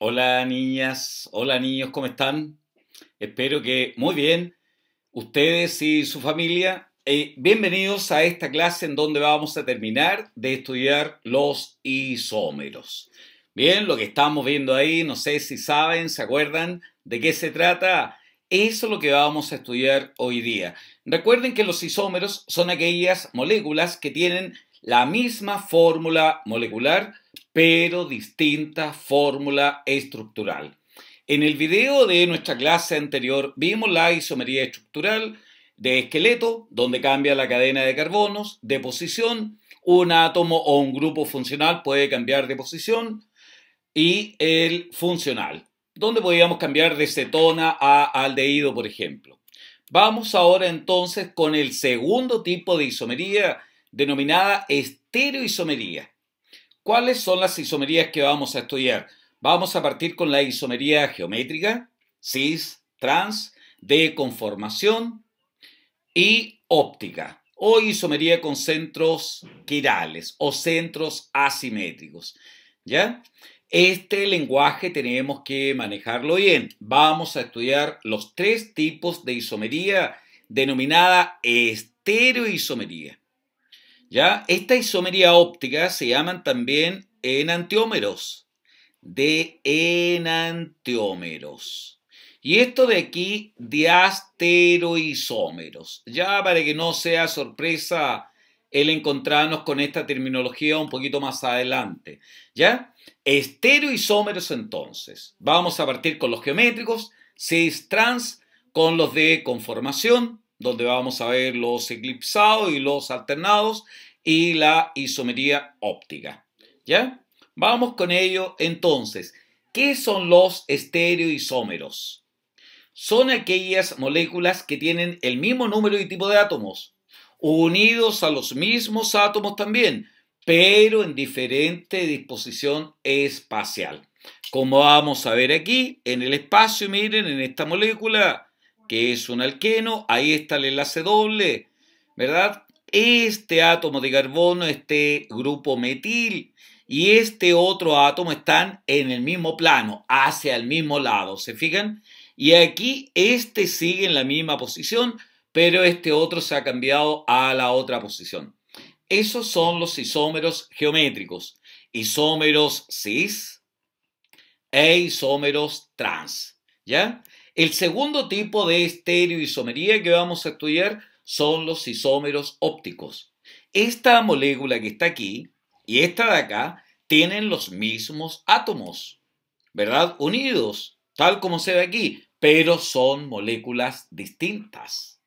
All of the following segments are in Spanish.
Hola niñas, hola niños, ¿cómo están? Espero que muy bien. Ustedes y su familia, eh, bienvenidos a esta clase en donde vamos a terminar de estudiar los isómeros. Bien, lo que estamos viendo ahí, no sé si saben, se acuerdan de qué se trata. Eso es lo que vamos a estudiar hoy día. Recuerden que los isómeros son aquellas moléculas que tienen la misma fórmula molecular, pero distinta fórmula estructural. En el video de nuestra clase anterior vimos la isomería estructural de esqueleto, donde cambia la cadena de carbonos, de posición, un átomo o un grupo funcional puede cambiar de posición, y el funcional, donde podríamos cambiar de cetona a aldehído, por ejemplo. Vamos ahora entonces con el segundo tipo de isomería, denominada estereoisomería. ¿Cuáles son las isomerías que vamos a estudiar? Vamos a partir con la isomería geométrica, cis, trans, de conformación y óptica, o isomería con centros quirales o centros asimétricos. ¿Ya? Este lenguaje tenemos que manejarlo bien. Vamos a estudiar los tres tipos de isomería denominada estereoisomería. ¿Ya? Esta isomería óptica se llaman también enantiómeros, de enantiómeros. Y esto de aquí, diasteroisómeros. Ya para que no sea sorpresa el encontrarnos con esta terminología un poquito más adelante. ¿Ya? Estereoisómeros entonces. Vamos a partir con los geométricos, cis trans, con los de conformación, donde vamos a ver los eclipsados y los alternados y la isomería óptica. ¿Ya? Vamos con ello entonces. ¿Qué son los estereoisómeros? Son aquellas moléculas que tienen el mismo número y tipo de átomos, unidos a los mismos átomos también, pero en diferente disposición espacial. Como vamos a ver aquí, en el espacio, miren, en esta molécula, que es un alqueno, ahí está el enlace doble, ¿verdad? Este átomo de carbono, este grupo metil y este otro átomo están en el mismo plano, hacia el mismo lado, ¿se fijan? Y aquí este sigue en la misma posición, pero este otro se ha cambiado a la otra posición. Esos son los isómeros geométricos, isómeros cis e isómeros trans, ¿ya? El segundo tipo de estereoisomería que vamos a estudiar son los isómeros ópticos. Esta molécula que está aquí y esta de acá tienen los mismos átomos, ¿verdad? Unidos, tal como se ve aquí, pero son moléculas distintas.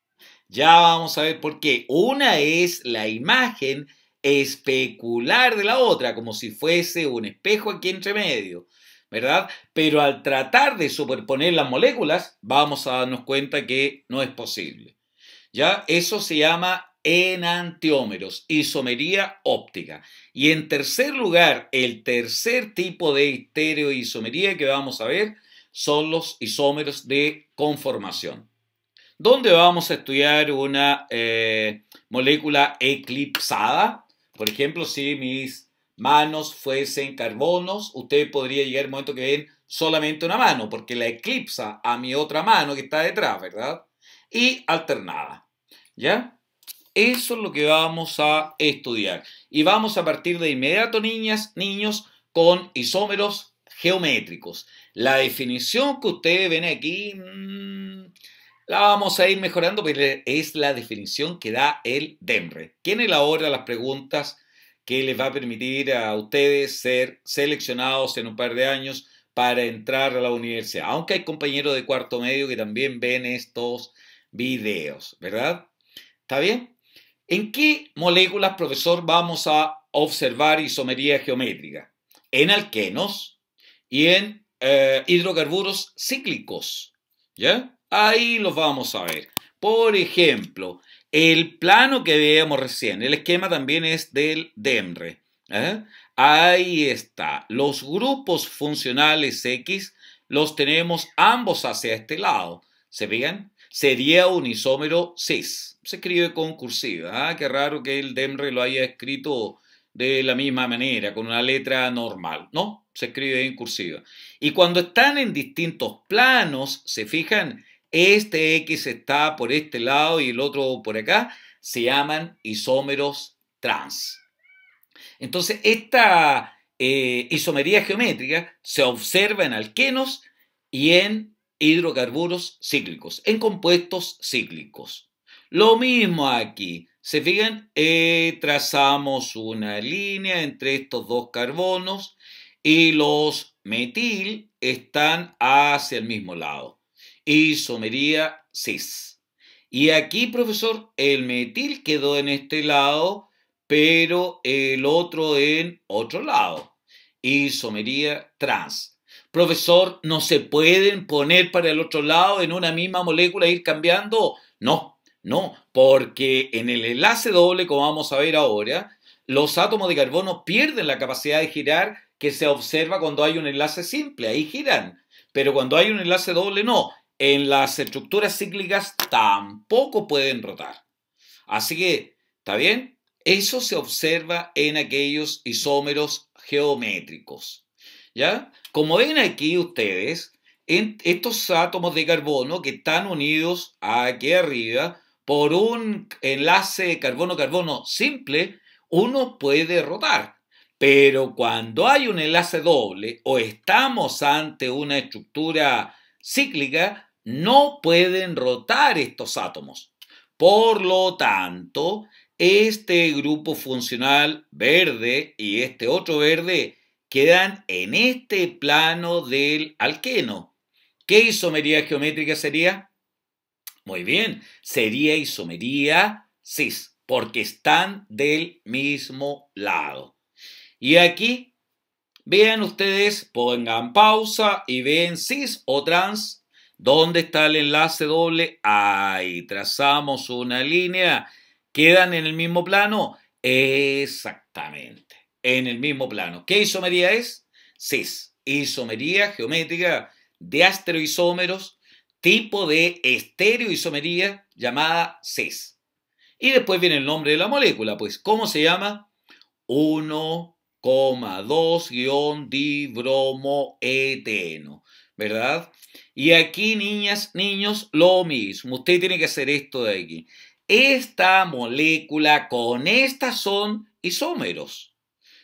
Ya vamos a ver por qué. Una es la imagen especular de la otra, como si fuese un espejo aquí entre medio. ¿Verdad? Pero al tratar de superponer las moléculas, vamos a darnos cuenta que no es posible. ¿Ya? Eso se llama enantiómeros, isomería óptica. Y en tercer lugar, el tercer tipo de estereoisomería que vamos a ver son los isómeros de conformación, donde vamos a estudiar una eh, molécula eclipsada. Por ejemplo, si mis manos fuesen carbonos, usted podría llegar al momento que ven solamente una mano, porque la eclipsa a mi otra mano que está detrás, ¿verdad? Y alternada, ¿ya? Eso es lo que vamos a estudiar. Y vamos a partir de inmediato, niñas, niños, con isómeros geométricos. La definición que ustedes ven aquí, mmm, la vamos a ir mejorando, pero es la definición que da el DEMRE. ¿Quién elabora las preguntas que les va a permitir a ustedes ser seleccionados en un par de años para entrar a la universidad. Aunque hay compañeros de cuarto medio que también ven estos videos, ¿verdad? ¿Está bien? ¿En qué moléculas, profesor, vamos a observar isomería geométrica? En alquenos y en eh, hidrocarburos cíclicos. ¿Ya? Ahí los vamos a ver. Por ejemplo, el plano que veíamos recién, el esquema también es del DEMRE. ¿eh? Ahí está. Los grupos funcionales X los tenemos ambos hacia este lado. ¿Se fijan? Sería un isómero cis. Se escribe con cursiva. ¿ah? Qué raro que el DEMRE lo haya escrito de la misma manera, con una letra normal, ¿no? Se escribe en cursiva. Y cuando están en distintos planos, se fijan, este X está por este lado y el otro por acá, se llaman isómeros trans. Entonces, esta eh, isomería geométrica se observa en alquenos y en hidrocarburos cíclicos, en compuestos cíclicos. Lo mismo aquí. Se fijan, eh, trazamos una línea entre estos dos carbonos y los metil están hacia el mismo lado. Isomería cis. Y aquí, profesor, el metil quedó en este lado, pero el otro en otro lado. Isomería trans. Profesor, ¿no se pueden poner para el otro lado en una misma molécula e ir cambiando? No, no, porque en el enlace doble, como vamos a ver ahora, los átomos de carbono pierden la capacidad de girar que se observa cuando hay un enlace simple, ahí giran, pero cuando hay un enlace doble no. En las estructuras cíclicas tampoco pueden rotar. Así que, ¿está bien? Eso se observa en aquellos isómeros geométricos. ¿Ya? Como ven aquí ustedes, estos átomos de carbono que están unidos aquí arriba por un enlace carbono-carbono simple, uno puede rotar. Pero cuando hay un enlace doble o estamos ante una estructura cíclica, no pueden rotar estos átomos. Por lo tanto, este grupo funcional verde y este otro verde quedan en este plano del alqueno. ¿Qué isomería geométrica sería? Muy bien, sería isomería cis, porque están del mismo lado. Y aquí, vean ustedes, pongan pausa y ven cis o trans. ¿Dónde está el enlace doble? Ahí trazamos una línea. ¿Quedan en el mismo plano? Exactamente en el mismo plano. ¿Qué isomería es? Cis. Isomería geométrica de asteroisómeros, tipo de estereoisomería llamada cis. Y después viene el nombre de la molécula, pues ¿cómo se llama? 1,2-dibromoeteno, ¿verdad? Y aquí, niñas, niños, lo mismo. Usted tiene que hacer esto de aquí. Esta molécula con estas son isómeros.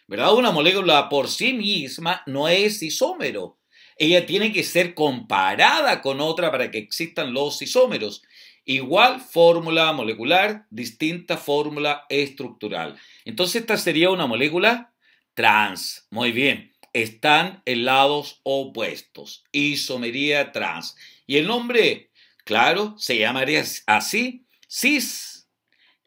¿verdad? Una molécula por sí misma no es isómero. Ella tiene que ser comparada con otra para que existan los isómeros. Igual fórmula molecular, distinta fórmula estructural. Entonces esta sería una molécula trans. Muy bien. Están en lados opuestos. Isomería trans. Y el nombre, claro, se llamaría así, cis,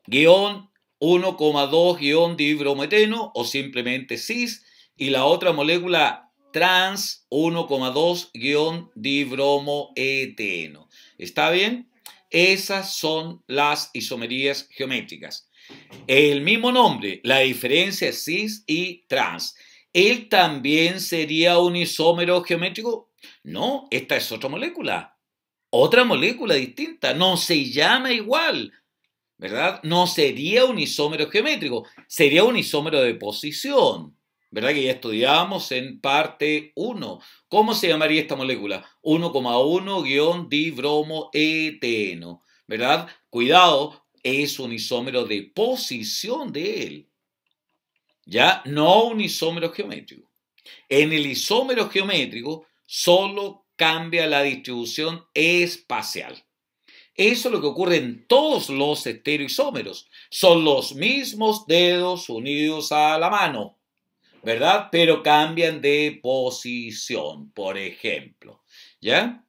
guion 1,2-dihidrometeno o simplemente cis y la otra molécula trans 1,2-dibromoeteno. ¿Está bien? Esas son las isomerías geométricas. El mismo nombre, la diferencia es cis y trans. ¿Él también sería un isómero geométrico? No, esta es otra molécula. Otra molécula distinta. No se llama igual. ¿verdad? No sería un isómero geométrico, sería un isómero de posición, ¿verdad? Que ya estudiamos en parte 1. ¿Cómo se llamaría esta molécula? 1,1-dibromoeteno, ¿verdad? Cuidado, es un isómero de posición de él, ¿ya? No un isómero geométrico. En el isómero geométrico solo cambia la distribución espacial. Eso es lo que ocurre en todos los estereoisómeros. Son los mismos dedos unidos a la mano, ¿verdad? Pero cambian de posición, por ejemplo. ¿Ya?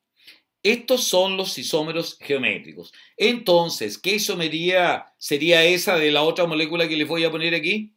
Estos son los isómeros geométricos. Entonces, ¿qué isomería sería esa de la otra molécula que les voy a poner aquí?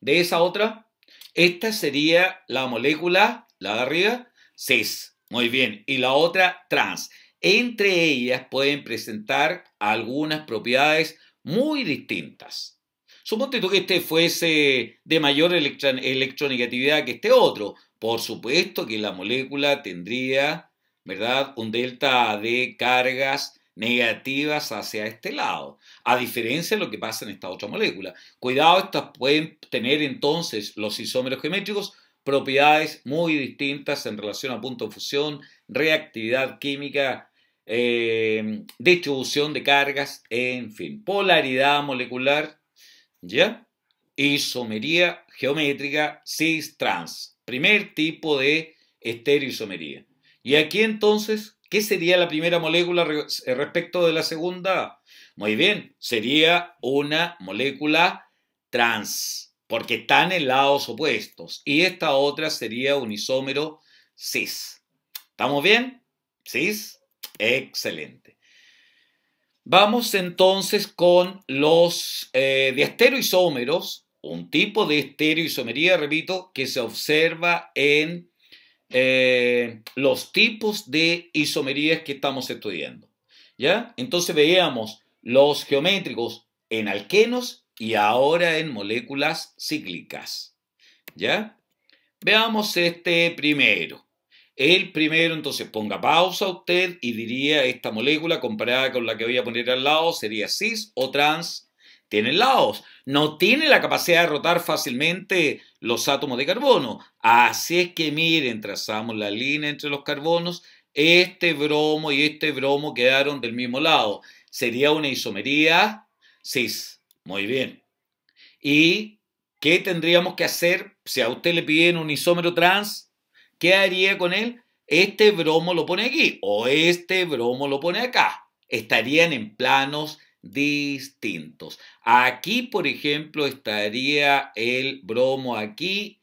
¿De esa otra? Esta sería la molécula, la de arriba, cis. Muy bien. Y la otra, trans. Entre ellas pueden presentar algunas propiedades muy distintas. Suponte tú que este fuese de mayor electronegatividad que este otro. Por supuesto que la molécula tendría, ¿verdad?, un delta de cargas negativas hacia este lado, a diferencia de lo que pasa en esta otra molécula. Cuidado, estas pueden tener entonces los isómeros geométricos propiedades muy distintas en relación a punto de fusión, reactividad química, eh, distribución de cargas, en fin, polaridad molecular, ¿ya? Isomería geométrica cis-trans, primer tipo de estereoisomería. Y aquí entonces, ¿qué sería la primera molécula respecto de la segunda? Muy bien, sería una molécula trans porque están en lados opuestos. Y esta otra sería un isómero cis. ¿Estamos bien? ¿Cis? Excelente. Vamos entonces con los eh, un tipo de estereoisomería, repito, que se observa en eh, los tipos de isomerías que estamos estudiando. ¿Ya? Entonces veíamos los geométricos en alquenos y ahora en moléculas cíclicas. ¿Ya? Veamos este primero. El primero, entonces ponga pausa usted y diría esta molécula comparada con la que voy a poner al lado sería cis o trans. Tiene lados. No tiene la capacidad de rotar fácilmente los átomos de carbono. Así es que miren, trazamos la línea entre los carbonos. Este bromo y este bromo quedaron del mismo lado. Sería una isomería cis. Muy bien. ¿Y qué tendríamos que hacer si a usted le piden un isómero trans? ¿Qué haría con él? Este bromo lo pone aquí o este bromo lo pone acá. Estarían en planos distintos. Aquí, por ejemplo, estaría el bromo aquí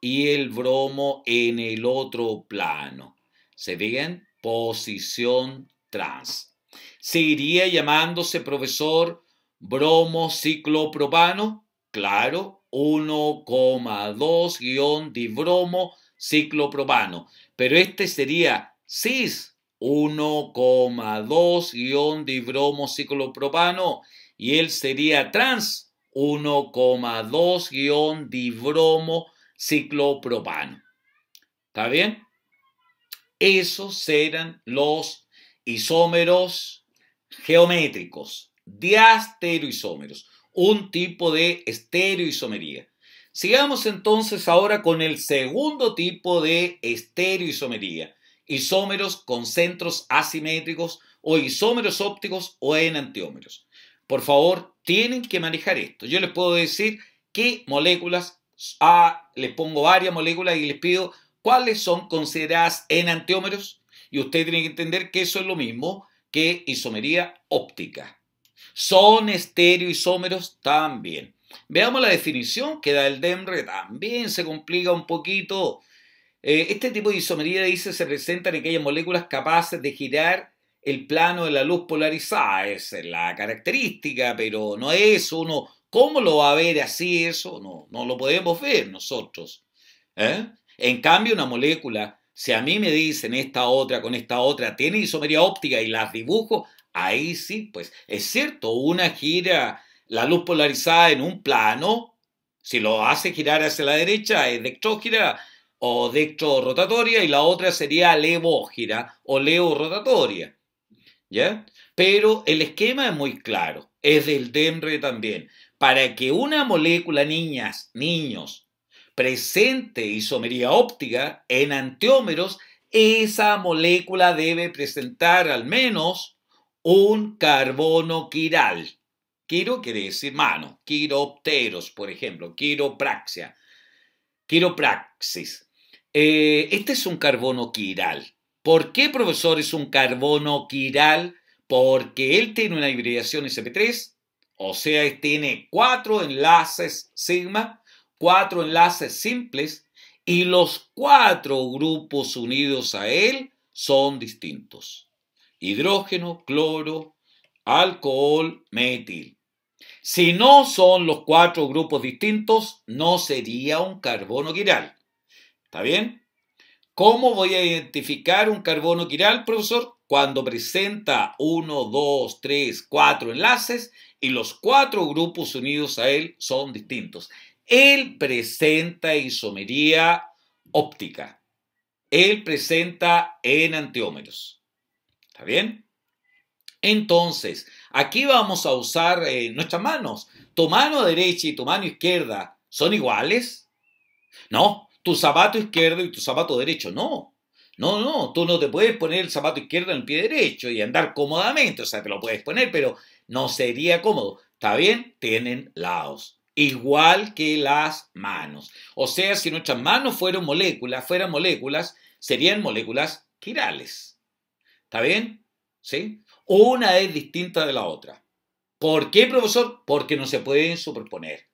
y el bromo en el otro plano. ¿Se ven? Posición trans. Seguiría llamándose profesor bromociclopropano, claro, 1,2-dibromo ciclopropano. Pero este sería cis 1,2-dibromo ciclopropano y él sería trans 1,2-dibromo ciclopropano. ¿Está bien? Esos serán los isómeros geométricos diastereoisómeros, un tipo de estereoisomería. Sigamos entonces ahora con el segundo tipo de estereoisomería, isómeros con centros asimétricos o isómeros ópticos o enantiómeros. Por favor, tienen que manejar esto. Yo les puedo decir qué moléculas, ah, les pongo varias moléculas y les pido cuáles son consideradas enantiómeros y ustedes tienen que entender que eso es lo mismo que isomería óptica. ¿Son estereoisómeros? También. Veamos la definición que da el DEMRE, también se complica un poquito. Eh, este tipo de isomería dice se presentan aquellas moléculas capaces de girar el plano de la luz polarizada. Esa es la característica, pero no es uno. ¿Cómo lo va a ver así eso? No, no lo podemos ver nosotros. ¿eh? En cambio, una molécula, si a mí me dicen esta otra con esta otra, tiene isomería óptica y las dibujo, ahí sí, pues es cierto, una gira la luz polarizada en un plano, si lo hace girar hacia la derecha es dextrógira o rotatoria y la otra sería levógira o rotatoria, ¿Ya? Pero el esquema es muy claro, es del DEMRE también. Para que una molécula, niñas, niños, presente isomería óptica en antiómeros, esa molécula debe presentar al menos un carbono quiral. Quiro quiere decir mano, quiropteros, por ejemplo, quiropraxia, quiropraxis. Eh, este es un carbono quiral. ¿Por qué, profesor, es un carbono quiral? Porque él tiene una hibridación sp3, o sea, tiene cuatro enlaces sigma, cuatro enlaces simples, y los cuatro grupos unidos a él son distintos hidrógeno, cloro, alcohol, metil. Si no son los cuatro grupos distintos, no sería un carbono quiral. ¿Está bien? ¿Cómo voy a identificar un carbono quiral, profesor? Cuando presenta uno, dos, tres, cuatro enlaces y los cuatro grupos unidos a él son distintos. Él presenta isomería óptica. Él presenta enantiómeros. ¿Está bien? Entonces, aquí vamos a usar eh, nuestras manos. ¿Tu mano derecha y tu mano izquierda son iguales? No, tu zapato izquierdo y tu zapato derecho no. No, no, tú no te puedes poner el zapato izquierdo en el pie derecho y andar cómodamente, o sea, te lo puedes poner, pero no sería cómodo. ¿Está bien? Tienen lados. Igual que las manos. O sea, si nuestras manos fueran moléculas, fueran moléculas, serían moléculas quirales. ¿Está bien? ¿Sí? Una es distinta de la otra. ¿Por qué, profesor? Porque no se pueden superponer.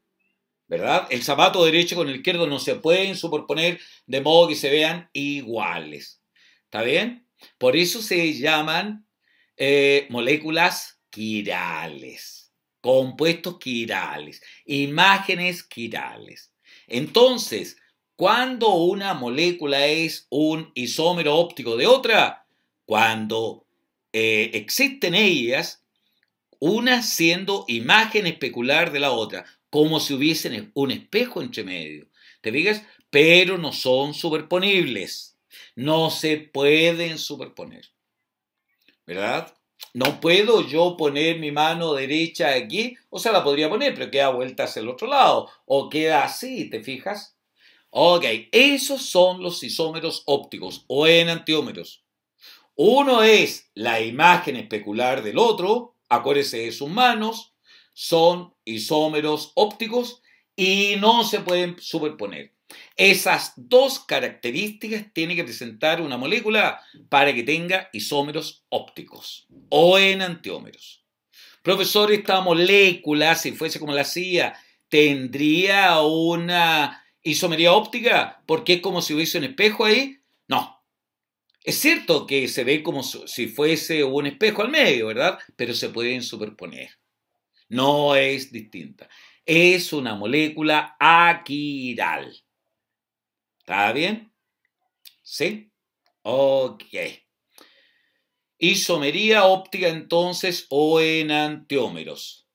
¿Verdad? El zapato derecho con el izquierdo no se pueden superponer de modo que se vean iguales. ¿Está bien? Por eso se llaman eh, moléculas quirales, compuestos quirales, imágenes quirales. Entonces, cuando una molécula es un isómero óptico de otra, cuando eh, existen ellas, una siendo imagen especular de la otra como si hubiesen un espejo entre medio. ¿Te fijas? Pero no son superponibles. No se pueden superponer. ¿Verdad? No puedo yo poner mi mano derecha aquí, o sea, la podría poner, pero queda vuelta hacia el otro lado, o queda así, ¿te fijas? Ok, esos son los isómeros ópticos o enantiómeros. Uno es la imagen especular del otro, acuérdese de sus manos, son isómeros ópticos y no se pueden superponer. Esas dos características tiene que presentar una molécula para que tenga isómeros ópticos o enantiómeros. Profesor, esta molécula, si fuese como la CIA, ¿tendría una isomería óptica? Porque es como si hubiese un espejo ahí. No. Es cierto que se ve como si fuese un espejo al medio, ¿verdad? Pero se pueden superponer. No es distinta. Es una molécula aquiral. ¿Está bien? ¿Sí? Ok. Isomería óptica entonces o enantiómeros.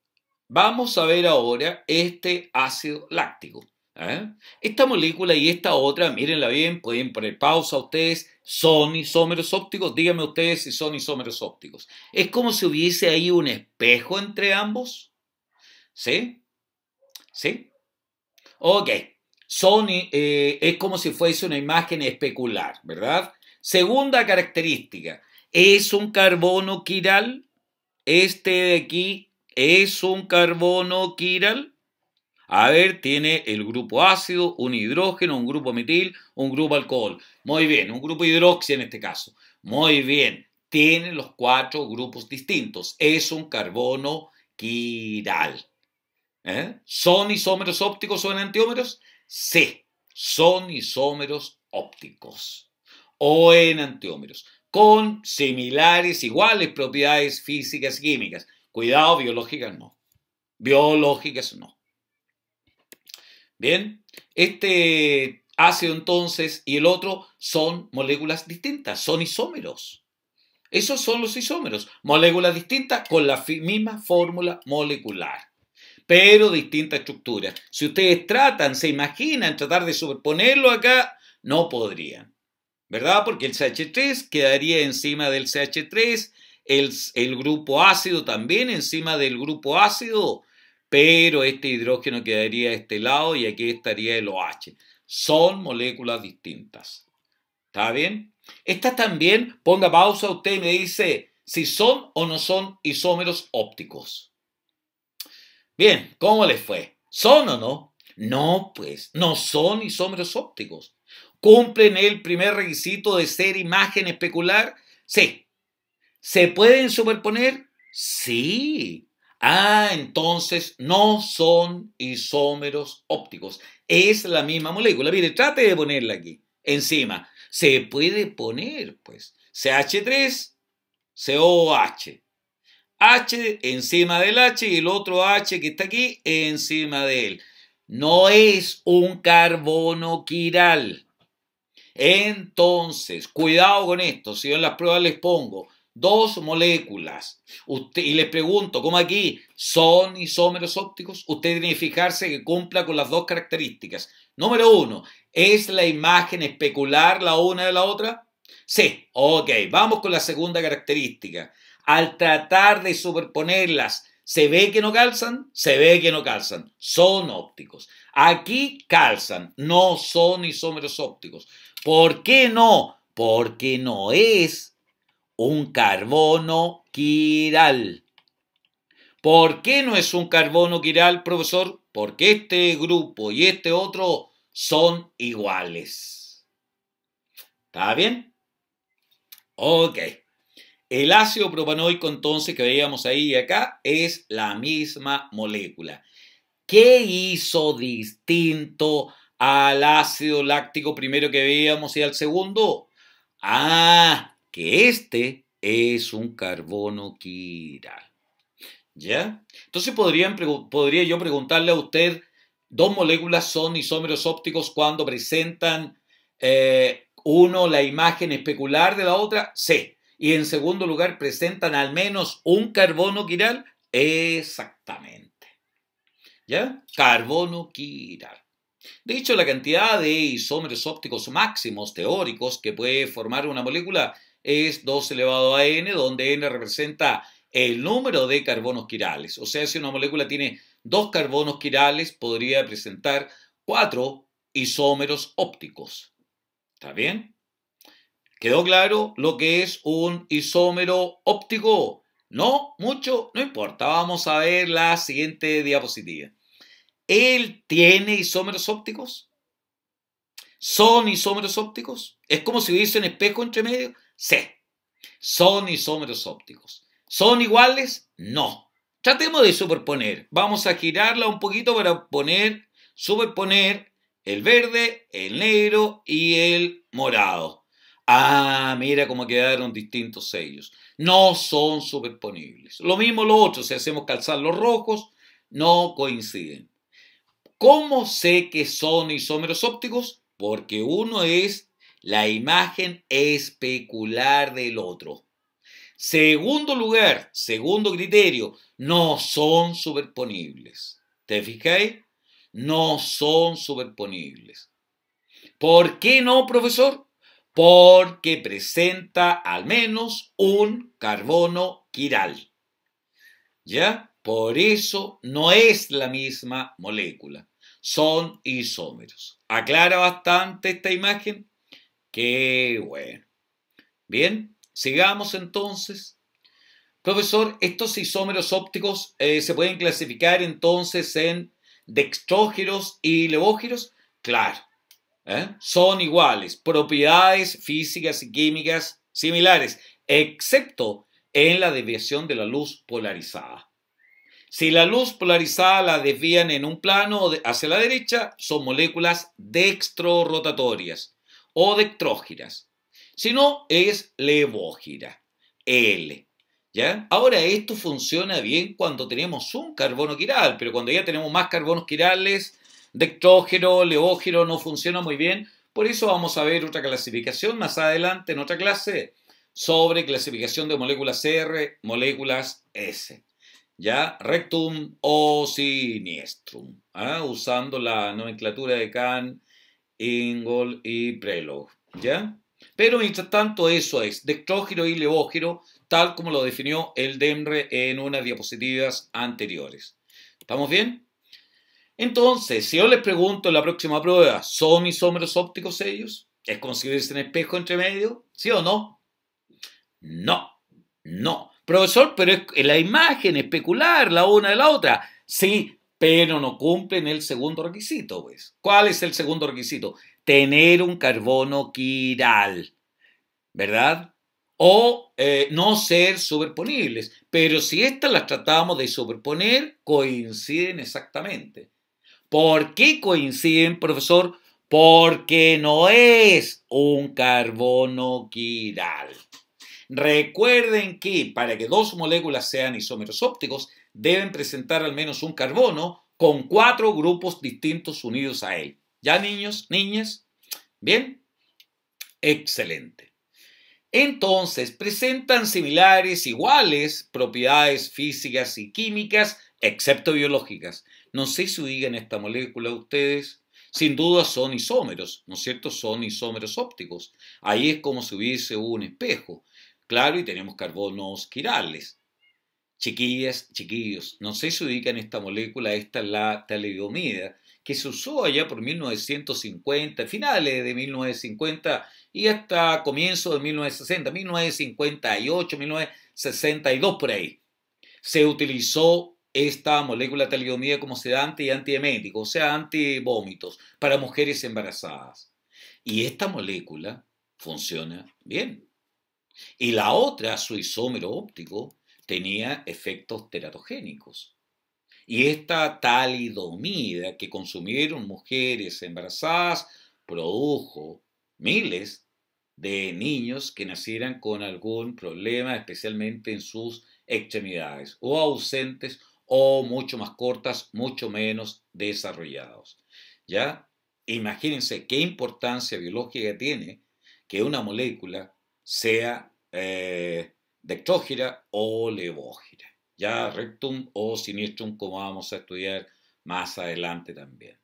Vamos a ver ahora este ácido láctico. ¿eh? Esta molécula y esta otra, mírenla bien, pueden poner pausa ustedes, son isómeros ópticos. Díganme ustedes si son isómeros ópticos. Es como si hubiese ahí un espejo entre ambos. ¿Sí? ¿Sí? Ok. Son, eh, es como si fuese una imagen especular, ¿verdad? Segunda característica. ¿Es un carbono quiral? Este de aquí es un carbono quiral. A ver, tiene el grupo ácido, un hidrógeno, un grupo metil, un grupo alcohol. Muy bien, un grupo hidroxia en este caso. Muy bien, tiene los cuatro grupos distintos. Es un carbono quiral. ¿Eh? ¿Son isómeros ópticos o enantiómeros? Sí, son isómeros ópticos o enantiómeros, con similares, iguales propiedades físicas y químicas. Cuidado, biológicas no. Biológicas no. Bien, este ácido entonces y el otro son moléculas distintas, son isómeros. Esos son los isómeros, moléculas distintas con la misma fórmula molecular, pero distinta estructura. Si ustedes tratan, se imaginan tratar de superponerlo acá, no podrían, ¿verdad? Porque el CH3 quedaría encima del CH3, el, grupo ácido también encima del grupo ácido, pero este hidrógeno quedaría a este lado y aquí estaría el OH. Son moléculas distintas. ¿Está bien? Esta también, ponga pausa usted y me dice si son o no son isómeros ópticos. Bien, ¿cómo les fue? ¿Son o no? No, pues, no son isómeros ópticos. ¿Cumplen el primer requisito de ser imagen especular? Sí. ¿Se pueden superponer? Sí. Ah, entonces no son isómeros ópticos. Es la misma molécula. Mire, trate de ponerla aquí, encima. Se puede poner, pues, CH3, COH. H encima del H y el otro H que está aquí encima de él. No es un carbono quiral. Entonces, cuidado con esto. Si yo en las pruebas les pongo dos moléculas usted, y les pregunto, ¿cómo aquí son isómeros ópticos? Usted tiene que fijarse que cumpla con las dos características. Número uno, ¿es la imagen especular la una de la otra? Sí, ok, vamos con la segunda característica. Al tratar de superponerlas, ¿se ve que no calzan? Se ve que no calzan. Son ópticos. Aquí calzan, no son isómeros ópticos. ¿Por qué no? Porque no es un carbono quiral. ¿Por qué no es un carbono quiral, profesor? Porque este grupo y este otro son iguales. ¿Está bien? Ok. El ácido propanoico entonces que veíamos ahí y acá es la misma molécula. ¿Qué hizo distinto al ácido láctico primero que veíamos y al segundo? Ah, que este es un carbono quiral. ¿Ya? Entonces podría yo preguntarle a usted, ¿dos moléculas son isómeros ópticos cuando presentan eh, uno la imagen especular de la otra? Sí. Y en segundo lugar, presentan al menos un carbono quiral? Exactamente. ¿Ya? Carbono quiral. De hecho, la cantidad de isómeros ópticos máximos teóricos que puede formar una molécula es 2 elevado a n, donde n representa el número de carbonos quirales. O sea, si una molécula tiene dos carbonos quirales, podría presentar cuatro isómeros ópticos. ¿Está bien? ¿Quedó claro lo que es un isómero óptico? No, mucho, no importa. Vamos a ver la siguiente diapositiva. ¿Él tiene isómeros ópticos? ¿Son isómeros ópticos? ¿Es como si hubiese un espejo entre medio? Sí, son isómeros ópticos. ¿Son iguales? No. Tratemos de superponer. Vamos a girarla un poquito para poner, superponer el verde, el negro y el morado. Ah, mira cómo quedaron distintos sellos. No son superponibles. Lo mismo los otros, si hacemos calzar los rojos, no coinciden. ¿Cómo sé que son isómeros ópticos? Porque uno es la imagen especular del otro. Segundo lugar, segundo criterio, no son superponibles. ¿Te fijáis? No son superponibles. ¿Por qué no, profesor? Porque presenta al menos un carbono quiral. ¿Ya? Por eso no es la misma molécula, son isómeros. ¿Aclara bastante esta imagen? Qué bueno. Bien, sigamos entonces. Profesor, estos isómeros ópticos eh, se pueden clasificar entonces en dextrógeros y levógeros. Claro, ¿eh? son iguales, propiedades físicas y químicas similares, excepto en la desviación de la luz polarizada. Si la luz polarizada la desvían en un plano hacia la derecha, son moléculas dextrorotatorias o dextrógiras. Si no, es levógira, L. ¿Ya? Ahora, esto funciona bien cuando tenemos un carbono quiral, pero cuando ya tenemos más carbonos quirales, dextrógero, levógero, no funciona muy bien. Por eso vamos a ver otra clasificación más adelante en otra clase sobre clasificación de moléculas R, moléculas S. ¿ya? Rectum o siniestrum, ¿ah? usando la nomenclatura de Kahn, Ingol y Prelog, ¿ya? Pero mientras tanto eso es dextrógiro y levógiro, tal como lo definió el DEMRE en unas diapositivas anteriores. ¿Estamos bien? Entonces, si yo les pregunto en la próxima prueba, ¿son isómeros ópticos ellos? ¿Es si hubiesen espejo entre medio? ¿Sí o no? No, no. Profesor, pero es la imagen especular la una de la otra. Sí, pero no cumplen el segundo requisito, pues. ¿Cuál es el segundo requisito? Tener un carbono quiral, ¿verdad? O eh, no ser superponibles. Pero si estas las tratamos de superponer, coinciden exactamente. ¿Por qué coinciden, profesor? Porque no es un carbono quiral. Recuerden que para que dos moléculas sean isómeros ópticos, deben presentar al menos un carbono con cuatro grupos distintos unidos a él. ¿Ya niños, niñas? ¿Bien? Excelente. Entonces, presentan similares, iguales, propiedades físicas y químicas, excepto biológicas. No sé si digan esta molécula ustedes. Sin duda son isómeros, ¿no es cierto? Son isómeros ópticos. Ahí es como si hubiese un espejo. Claro, y tenemos carbonos quirales. Chiquillas, chiquillos, no sé si ubican esta molécula, esta es la talidomida, que se usó allá por 1950, finales de 1950 y hasta comienzo de 1960, 1958, 1962 por ahí. Se utilizó esta molécula talidomida como sedante y antiemético, o sea, antivómitos, para mujeres embarazadas. Y esta molécula funciona bien. Y la otra, su isómero óptico, tenía efectos teratogénicos. Y esta talidomida que consumieron mujeres embarazadas produjo miles de niños que nacieran con algún problema, especialmente en sus extremidades, o ausentes o mucho más cortas, mucho menos desarrollados. ¿Ya? Imagínense qué importancia biológica tiene que una molécula sea eh, o levógira, ya rectum o sinistrum, como vamos a estudiar más adelante también.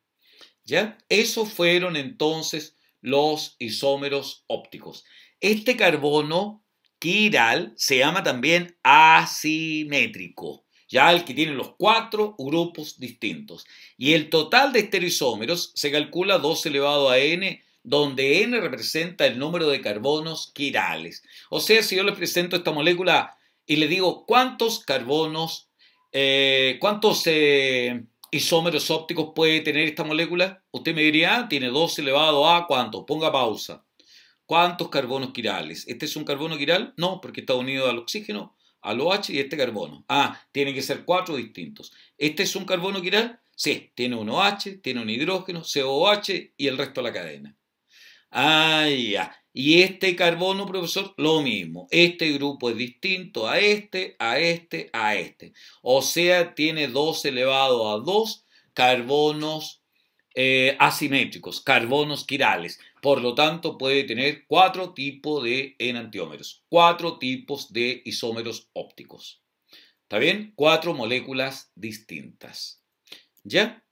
¿Ya? Esos fueron entonces los isómeros ópticos. Este carbono quiral se llama también asimétrico, ya el que tiene los cuatro grupos distintos. Y el total de estereoisómeros se calcula 2 elevado a n donde n representa el número de carbonos quirales. O sea, si yo les presento esta molécula y le digo cuántos carbonos, eh, cuántos eh, isómeros ópticos puede tener esta molécula, usted me diría, ah, tiene 2 elevado a cuánto, ponga pausa. ¿Cuántos carbonos quirales? ¿Este es un carbono quiral? No, porque está unido al oxígeno, al OH y este carbono. Ah, tiene que ser cuatro distintos. ¿Este es un carbono quiral? Sí, tiene un OH, tiene un hidrógeno, COH y el resto de la cadena. Ah, ya. Y este carbono, profesor, lo mismo. Este grupo es distinto a este, a este, a este. O sea, tiene 2 elevado a 2 carbonos eh, asimétricos, carbonos quirales. Por lo tanto, puede tener cuatro tipos de enantiómeros, cuatro tipos de isómeros ópticos. ¿Está bien? Cuatro moléculas distintas. ¿Ya?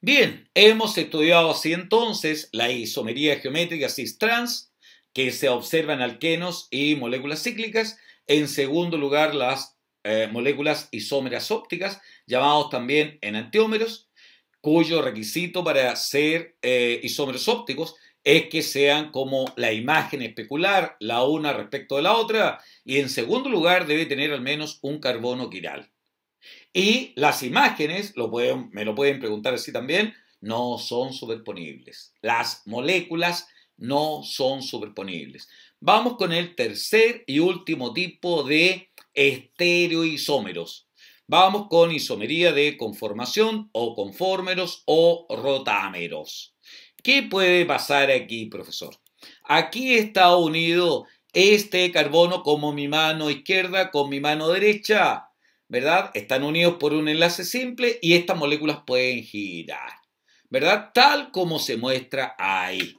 Bien, hemos estudiado así entonces la isomería geométrica cis-trans, que se observa en alquenos y moléculas cíclicas. En segundo lugar, las eh, moléculas isómeras ópticas, llamados también enantiómeros, cuyo requisito para ser eh, isómeros ópticos es que sean como la imagen especular, la una respecto de la otra, y en segundo lugar debe tener al menos un carbono quiral. Y las imágenes, lo pueden, me lo pueden preguntar así también, no son superponibles. Las moléculas no son superponibles. Vamos con el tercer y último tipo de estereoisómeros. Vamos con isomería de conformación o conformeros o rotámeros. ¿Qué puede pasar aquí, profesor? Aquí está unido este carbono como mi mano izquierda con mi mano derecha. ¿verdad? Están unidos por un enlace simple y estas moléculas pueden girar, ¿verdad? Tal como se muestra ahí.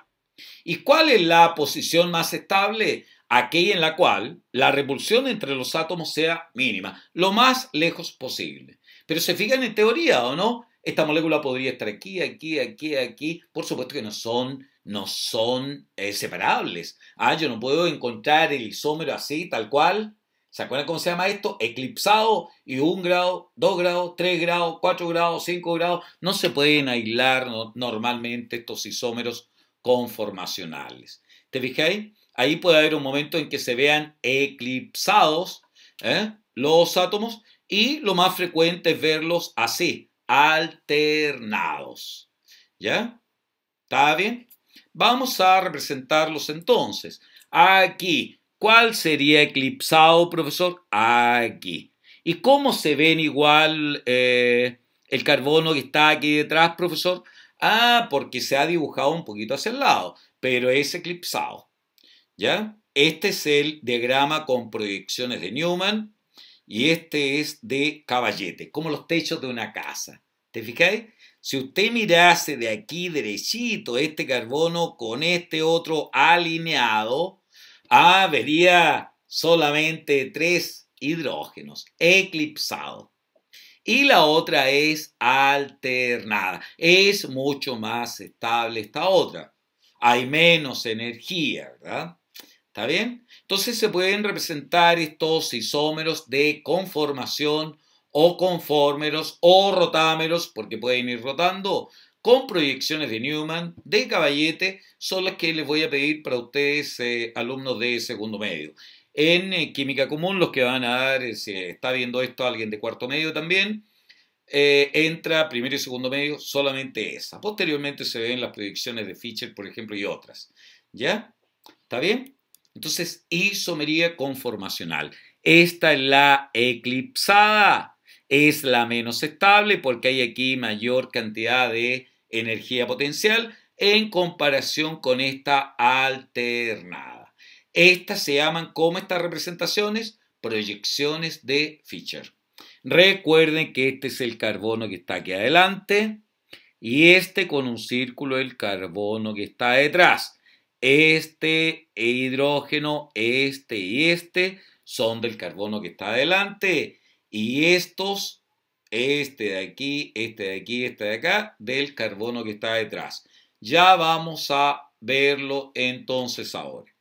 ¿Y cuál es la posición más estable? Aquella en la cual la repulsión entre los átomos sea mínima, lo más lejos posible. Pero se fijan en teoría, ¿o no? Esta molécula podría estar aquí, aquí, aquí, aquí. Por supuesto que no son, no son eh, separables. Ah, yo no puedo encontrar el isómero así, tal cual, ¿Se acuerdan cómo se llama esto? Eclipsado y un grado, dos grados, tres grados, cuatro grados, cinco grados. No se pueden aislar normalmente estos isómeros conformacionales. ¿Te fijáis? Ahí puede haber un momento en que se vean eclipsados ¿eh? los átomos y lo más frecuente es verlos así, alternados. ¿Ya? ¿Está bien? Vamos a representarlos entonces. Aquí ¿Cuál sería eclipsado, profesor? Aquí. ¿Y cómo se ven igual eh, el carbono que está aquí detrás, profesor? Ah, porque se ha dibujado un poquito hacia el lado, pero es eclipsado. ¿Ya? Este es el diagrama con proyecciones de Newman y este es de caballete, como los techos de una casa. ¿Te fijáis? Si usted mirase de aquí derechito este carbono con este otro alineado, Ah, vería solamente tres hidrógenos, eclipsado. Y la otra es alternada. Es mucho más estable esta otra. Hay menos energía, ¿verdad? ¿Está bien? Entonces se pueden representar estos isómeros de conformación o conformeros o rotámeros, porque pueden ir rotando, con proyecciones de Newman, de caballete, son las que les voy a pedir para ustedes, eh, alumnos de segundo medio. En eh, química común, los que van a dar, eh, si está viendo esto alguien de cuarto medio también, entra primero y segundo medio solamente esa. Posteriormente se ven las proyecciones de Fischer, por ejemplo, y otras. ¿Ya? ¿Está bien? Entonces, isomería conformacional. Esta es la eclipsada. Es la menos estable porque hay aquí mayor cantidad de energía potencial en comparación con esta alternada. Estas se llaman como estas representaciones proyecciones de Fischer. Recuerden que este es el carbono que está aquí adelante y este con un círculo el carbono que está detrás. Este hidrógeno, este y este son del carbono que está adelante y estos, este de aquí, este de aquí, este de acá, del carbono que está detrás. Ya vamos a verlo entonces ahora.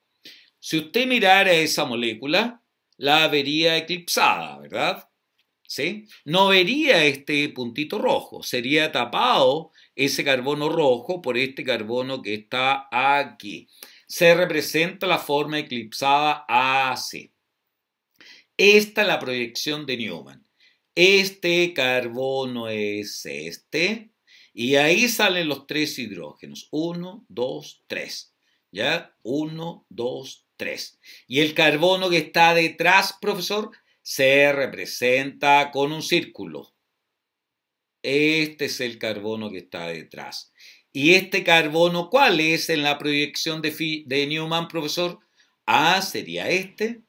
Si usted mirara esa molécula, la vería eclipsada, ¿verdad? ¿Sí? No vería este puntito rojo, sería tapado ese carbono rojo por este carbono que está aquí. Se representa la forma eclipsada AC. Esta es la proyección de Newman. Este carbono es este, y ahí salen los tres hidrógenos. Uno, dos, tres. ¿Ya? Uno, dos, tres. Y el carbono que está detrás, profesor, se representa con un círculo. Este es el carbono que está detrás. ¿Y este carbono cuál es en la proyección de, Newman, profesor? Ah, sería este,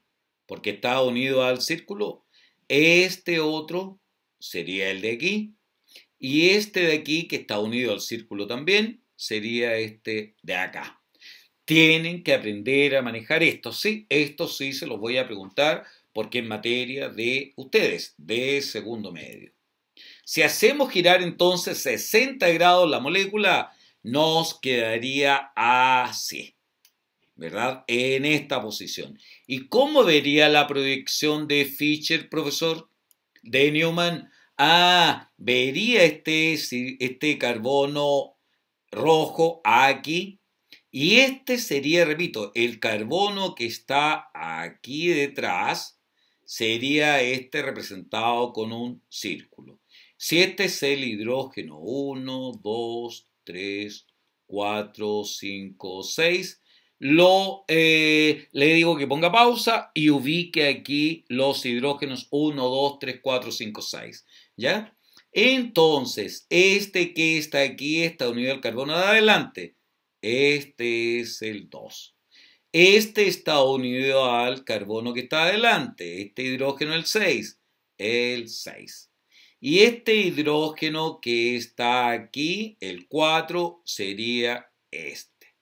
porque está unido al círculo. Este otro sería el de aquí. Y este de aquí, que está unido al círculo también, sería este de acá. Tienen que aprender a manejar esto. Sí, esto sí se los voy a preguntar porque en materia de ustedes, de segundo medio. Si hacemos girar entonces 60 grados la molécula, nos quedaría así, ¿verdad? En esta posición. ¿Y cómo vería la proyección de Fischer, profesor? De Newman. Ah, vería este, este carbono rojo aquí. Y este sería, repito, el carbono que está aquí detrás sería este representado con un círculo. Si este es el hidrógeno 1, 2, 3, 4, 5, 6, lo, eh, le digo que ponga pausa y ubique aquí los hidrógenos 1, 2, 3, 4, 5, 6. ¿Ya? Entonces, este que está aquí está unido al carbono de adelante. Este es el 2. Este está unido al carbono que está adelante. Este hidrógeno el 6. El 6. Y este hidrógeno que está aquí, el 4, sería este.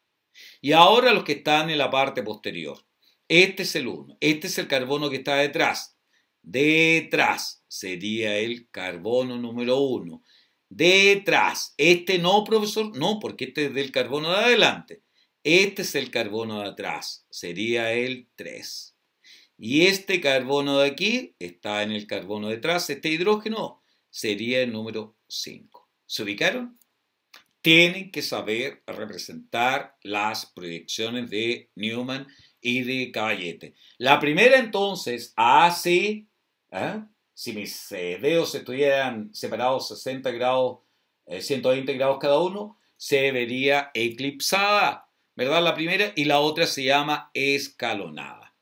Y ahora los que están en la parte posterior. Este es el 1. Este es el carbono que está detrás. Detrás sería el carbono número 1. Detrás. Este no, profesor, no, porque este es del carbono de adelante. Este es el carbono de atrás, sería el 3. Y este carbono de aquí está en el carbono de atrás, este hidrógeno sería el número 5. ¿Se ubicaron? Tienen que saber representar las proyecciones de Newman y de Caballete. La primera entonces, así, ¿eh? si mis eh, dedos estuvieran separados 60 grados, 120 eh, grados cada uno, se vería eclipsada, ¿verdad? La primera y la otra se llama escalonada.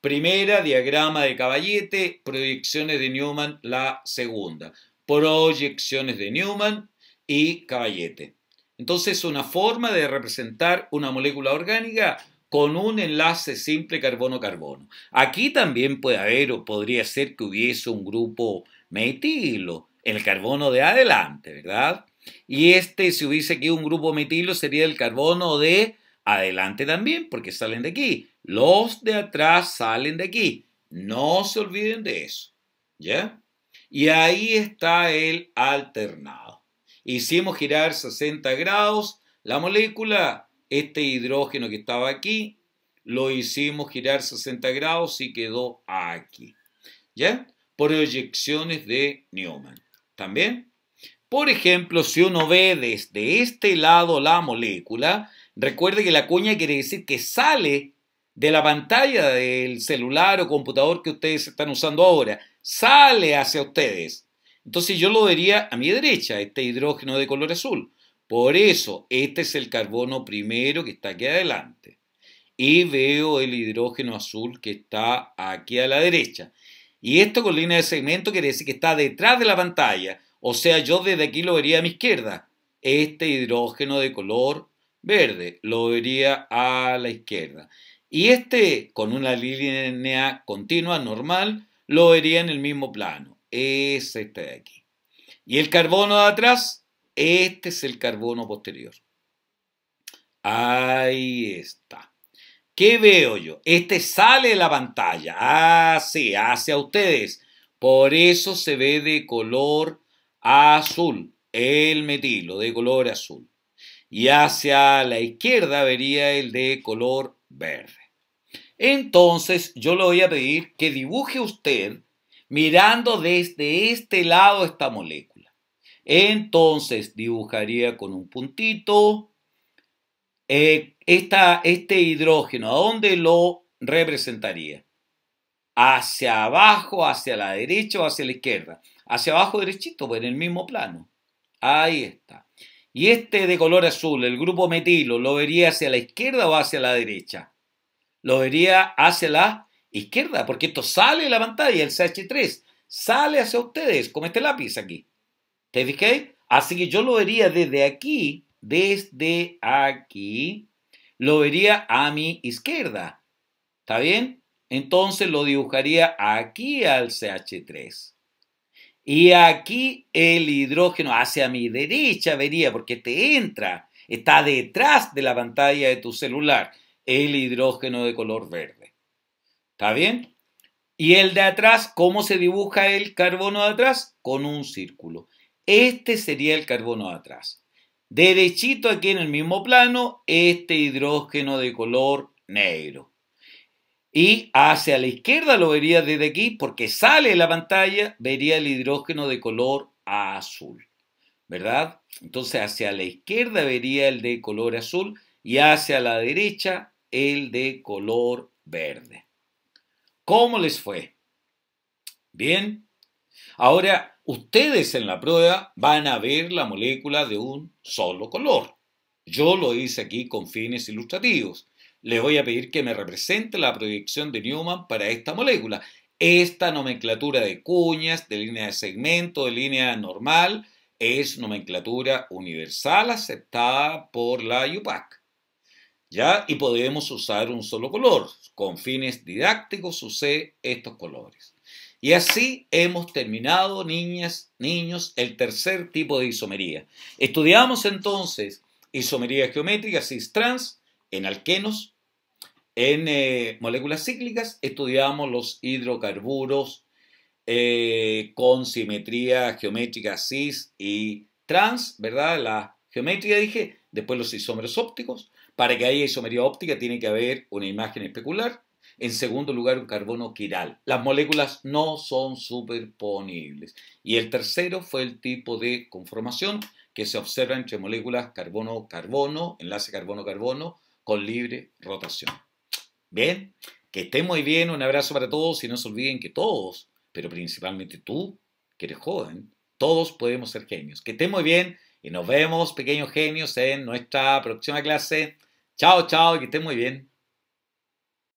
Primera, diagrama de caballete, proyecciones de Newman, la segunda. Proyecciones de Newman y caballete. Entonces, una forma de representar una molécula orgánica con un enlace simple carbono-carbono. Aquí también puede haber o podría ser que hubiese un grupo metilo el carbono de adelante, ¿verdad? Y este, si hubiese aquí un grupo metilo, sería el carbono de adelante también, porque salen de aquí. Los de atrás salen de aquí. No se olviden de eso. ¿Ya? Y ahí está el alternado. Hicimos girar 60 grados la molécula este hidrógeno que estaba aquí, lo hicimos girar 60 grados y quedó aquí. ¿Ya? Proyecciones de Newman. ¿También? Por ejemplo, si uno ve desde este lado la molécula, recuerde que la cuña quiere decir que sale de la pantalla del celular o computador que ustedes están usando ahora, sale hacia ustedes. Entonces yo lo vería a mi derecha, este hidrógeno de color azul. Por eso, este es el carbono primero que está aquí adelante. Y veo el hidrógeno azul que está aquí a la derecha. Y esto con línea de segmento quiere decir que está detrás de la pantalla. O sea, yo desde aquí lo vería a mi izquierda. Este hidrógeno de color verde lo vería a la izquierda. Y este, con una línea continua normal, lo vería en el mismo plano. Es este de aquí. Y el carbono de atrás, este es el carbono posterior. Ahí está. ¿Qué veo yo? Este sale de la pantalla. Ah, sí, hacia ustedes. Por eso se ve de color azul, el metilo de color azul. Y hacia la izquierda vería el de color verde. Entonces yo le voy a pedir que dibuje usted mirando desde este lado esta molécula. Entonces dibujaría con un puntito eh, este hidrógeno. ¿A dónde lo representaría? Hacia abajo, hacia la derecha o hacia la izquierda hacia abajo derechito, pues en el mismo plano. Ahí está. Y este de color azul, el grupo metilo, ¿lo vería hacia la izquierda o hacia la derecha? Lo vería hacia la izquierda, porque esto sale de la pantalla, el CH3, sale hacia ustedes, como este lápiz aquí. ¿Te fijé? Así que yo lo vería desde aquí, desde aquí, lo vería a mi izquierda. ¿Está bien? Entonces lo dibujaría aquí al CH3. Y aquí el hidrógeno hacia mi derecha vería, porque te entra, está detrás de la pantalla de tu celular, el hidrógeno de color verde. ¿Está bien? Y el de atrás, ¿cómo se dibuja el carbono de atrás? Con un círculo. Este sería el carbono de atrás. Derechito aquí en el mismo plano, este hidrógeno de color negro. Y hacia la izquierda lo vería desde aquí porque sale de la pantalla, vería el hidrógeno de color azul. ¿Verdad? Entonces hacia la izquierda vería el de color azul y hacia la derecha el de color verde. ¿Cómo les fue? Bien. Ahora, ustedes en la prueba van a ver la molécula de un solo color. Yo lo hice aquí con fines ilustrativos le voy a pedir que me represente la proyección de Newman para esta molécula. Esta nomenclatura de cuñas, de línea de segmento, de línea normal, es nomenclatura universal aceptada por la UPAC. ¿Ya? Y podemos usar un solo color. Con fines didácticos usé estos colores. Y así hemos terminado, niñas, niños, el tercer tipo de isomería. Estudiamos entonces isomería geométrica cis-trans en alquenos, en eh, moléculas cíclicas estudiamos los hidrocarburos eh, con simetría geométrica cis y trans, ¿verdad? La geométrica dije, después los isómeros ópticos. Para que haya isomería óptica tiene que haber una imagen especular. En segundo lugar, un carbono quiral. Las moléculas no son superponibles. Y el tercero fue el tipo de conformación que se observa entre moléculas carbono-carbono, enlace carbono-carbono, con libre rotación. Bien, que estén muy bien, un abrazo para todos y no se olviden que todos, pero principalmente tú, que eres joven, todos podemos ser genios. Que estén muy bien y nos vemos, pequeños genios, en nuestra próxima clase. Chao, chao, que estén muy bien.